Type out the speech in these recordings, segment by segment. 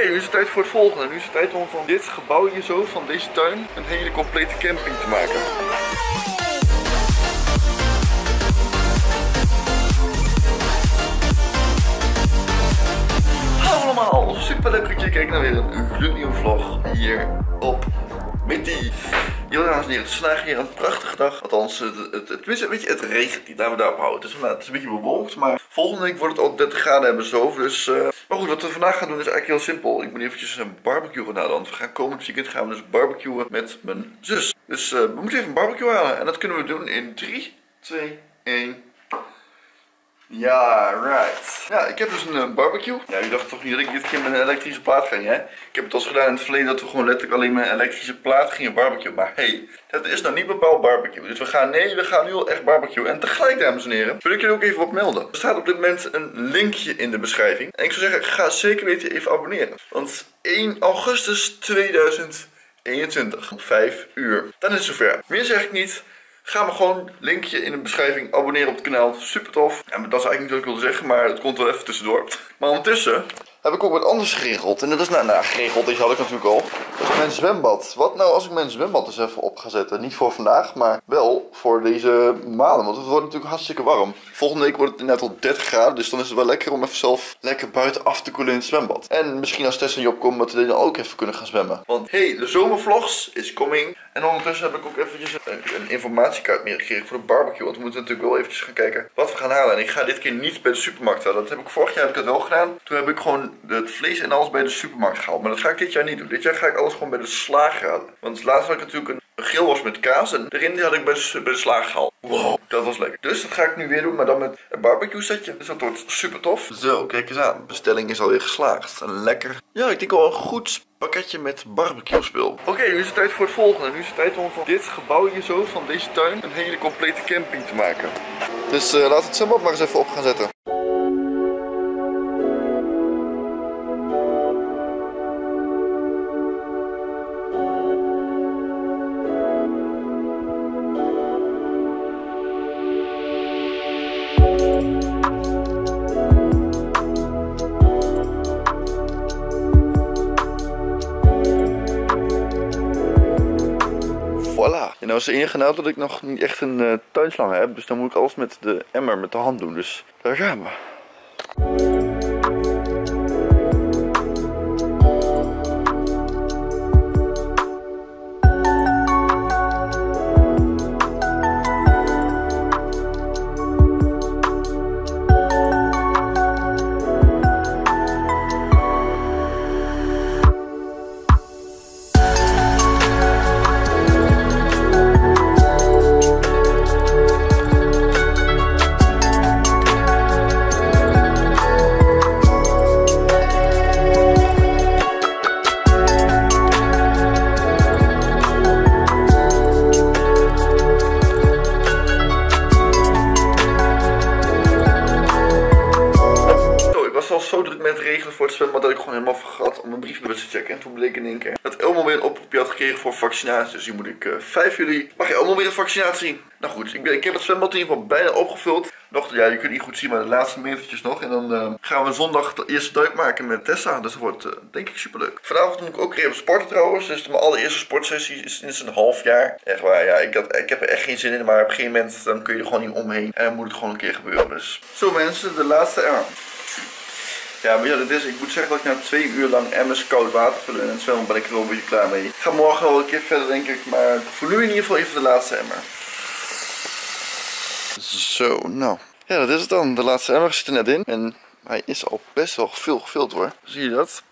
Oké, nu is het tijd voor het volgende. Nu is het tijd om van dit gebouw hier zo, van deze tuin, een hele complete camping te maken. Hallo allemaal, super leuk dat je kijkt naar weer een gloednieuwe vlog hier op Mitty. Jo, dames en heren, het is vandaag hier een prachtige dag. Althans, het, het, het, weet het regent niet, laten we daarop houden. Het is, het is een beetje bewolkt, maar volgende week wordt het al 30 graden hebben zo. Dus, uh, maar goed, wat we vandaag gaan doen is eigenlijk heel simpel. Ik moet eventjes een barbecue gaan halen, want we gaan komend weekend gaan we dus barbecuen met mijn zus. Dus uh, we moeten even een barbecue halen en dat kunnen we doen in 3, 2, 1... Ja, right. Ja, ik heb dus een uh, barbecue. Ja, je dacht toch niet dat ik dit keer met een elektrische plaat ging, hè? Ik heb het al gedaan in het verleden dat we gewoon letterlijk alleen met een elektrische plaat gingen barbecue. Maar hey, dat is nou niet bepaald barbecue. Dus we gaan, nee, we gaan nu al echt barbecue. En tegelijk, dames en heren, wil ik jullie ook even wat melden. Er staat op dit moment een linkje in de beschrijving. En ik zou zeggen, ga zeker weten even abonneren. Want 1 augustus 2021, om 5 uur, dan is het zover. Meer zeg ik niet. Ga maar gewoon, linkje in de beschrijving, abonneren op het kanaal. Super tof. En dat is eigenlijk niet wat ik wilde zeggen, maar het komt wel even tussendoor. Maar ondertussen heb ik ook wat anders geregeld. En dat is nou, nou geregeld, deze had ik natuurlijk al. Dat mijn zwembad. Wat nou als ik mijn zwembad eens even op ga zetten? Niet voor vandaag, maar wel voor deze maanden. Want het wordt natuurlijk hartstikke warm. Volgende week wordt het net al 30 graden. Dus dan is het wel lekker om even zelf lekker buiten af te koelen in het zwembad. En misschien als Tess en Job komen, dat we dan ook even kunnen gaan zwemmen. Want hey, de zomervlogs is coming. En ondertussen heb ik ook eventjes een, informatiekaart meegekregen voor de barbecue. Want we moeten natuurlijk wel eventjes gaan kijken wat we gaan halen. En ik ga dit keer niet bij de supermarkt halen. Dat heb ik vorig jaar heb ik dat wel gedaan. Toen heb ik gewoon het vlees en alles bij de supermarkt gehaald. Maar dat ga ik dit jaar niet doen. Dit jaar ga ik alles gewoon bij de slager halen. Want laatst had ik natuurlijk een was met kaas. En erin die had ik bij de, bij de slager gehaald. Wow, dat was lekker. Dus dat ga ik nu weer doen, maar dan met een barbecue setje. Dus dat wordt super tof. Zo, kijk eens aan. Bestelling is alweer geslaagd. Lekker. Ja, ik denk wel een goed pakketje met barbecue spul. Oké, nu is het tijd voor het volgende. Nu is het tijd om van dit gebouw hier zo, van deze tuin, een hele complete camping te maken. Dus uh, laat het zwembad maar eens even op gaan zetten. Nou is het enige dat ik nog niet echt een uh, tuinslang heb. Dus dan moet ik alles met de emmer met de hand doen. Dus daar gaan we. Voor vaccinatie. Dus die moet ik uh, eh, 5 juli. Mag je allemaal weer een vaccinatie? Nou goed, ik, ben, ik heb het zwembad in ieder geval bijna opgevuld. Nog, ja, je kunt niet goed zien, maar de laatste metertjes nog. En dan uh, gaan we zondag de eerste duik maken met Tessa. Dus dat wordt uh, denk ik super leuk. Vanavond moet ik ook weer even sporten trouwens. Dus mijn allereerste sportsessie is sinds een half jaar. Echt waar, ja, ik, had, ik heb er echt geen zin in. Maar op een gegeven moment dan kun je er gewoon niet omheen. En dan moet het gewoon een keer gebeuren. Dus. Zo mensen, de laatste. Ja, maar ja, dat is, ik moet zeggen dat ik na twee uur lang emmers koud water vullen in het zwembad ben ik er wel een beetje klaar mee. Ik ga morgen wel een keer verder denk ik, maar voor nu in ieder geval even de laatste emmer. Zo, nou. Ja, dat is het dan. De laatste emmer zit er net in. En hij is al best wel veel gevuld hoor. Zie je dat?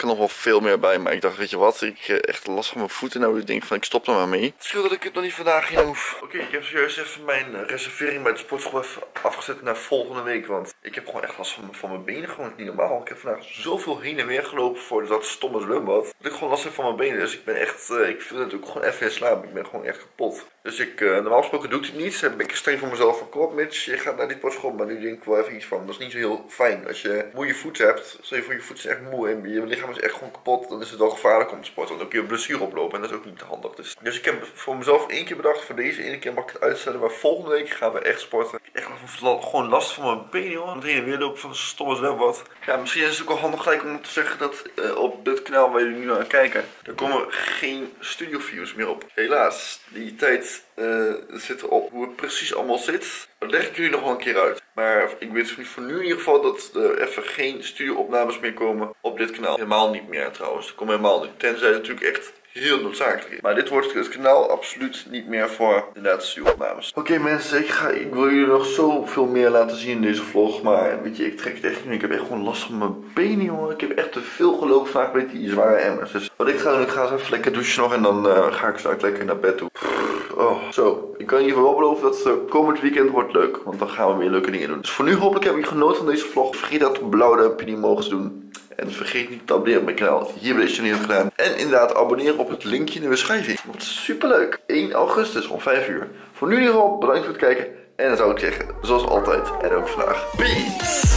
Er kan nog wel veel meer bij, maar ik dacht, weet je wat, ik heb echt last van mijn voeten. Nou, ik denk van, ik stop er maar mee. Het scheelt dat ik het nog niet vandaag in hoef. Oké, ik heb serieus even mijn reservering bij de sportschool even afgezet naar volgende week. Want ik heb gewoon echt last van, van mijn benen, gewoon niet normaal. Ik heb vandaag zoveel heen en weer gelopen voor dat stomme zwembad. Dat ik gewoon last heb van mijn benen. Dus ik ben echt, uh, ik viel natuurlijk gewoon even in slaap. Ik ben gewoon echt kapot. Dus ik, uh, normaal gesproken doe ik het niet. Dan ben ik streng voor mezelf van, kom op Mitch, je gaat naar die sportschool. Maar nu denk ik wel even iets van, dat is niet zo heel fijn. Als je moeie voeten hebt, stel je voor je voeten echt moe en je lichaam is echt gewoon kapot, dan is het wel gevaarlijk om te sporten. Want dan kun je blessure oplopen en dat is ook niet handig. Dus, dus ik heb voor mezelf één keer bedacht, voor deze ene keer mag ik het uitstellen. Maar volgende week gaan we echt sporten. Ik heb echt gewoon last van mijn benen, joh. Want heen en weer lopen van stomme zwembad. Ja, misschien is het ook wel handig gelijk om te zeggen dat uh, op dit kanaal waar jullie nu naar kijken, er komen geen studio views meer op. Helaas, die tijd uh, zit erop. Hoe het precies allemaal zit, leg ik jullie nog wel een keer uit. Maar ik weet voor nu in ieder geval dat er even geen studio-opnames meer komen op dit kanaal. Helemaal niet meer trouwens. Dat komt helemaal niet. Tenzij het natuurlijk echt heel noodzakelijk is. Maar dit wordt het kanaal absoluut niet meer voor inderdaad studio-opnames. Oké mensen, ik, ga, ik wil jullie nog zoveel meer laten zien in deze vlog. Maar weet je, ik trek het echt niet. Ik heb echt gewoon last van mijn benen jongen. Ik heb echt te veel gelopen vaak met die zware emmers. Dus wat ik ga doen, ik ga eens even lekker douchen nog. En dan uh, ga ik straks lekker naar bed toe. Oh, zo. Ik kan geval wel beloven dat het komend weekend wordt leuk. Want dan gaan we weer leuke dingen doen. Dus voor nu hopelijk heb je genoten van deze vlog. Vergeet dat blauwe duimpje niet mogen doen. En vergeet niet te abonneren op mijn kanaal. Hier bij deze niet gedaan. En inderdaad abonneren op het linkje in de beschrijving. Wordt super leuk. 1 augustus om 5 uur. Voor nu in ieder geval bedankt voor het kijken. En dan zou ik zeggen, zoals altijd en ook vandaag. Peace!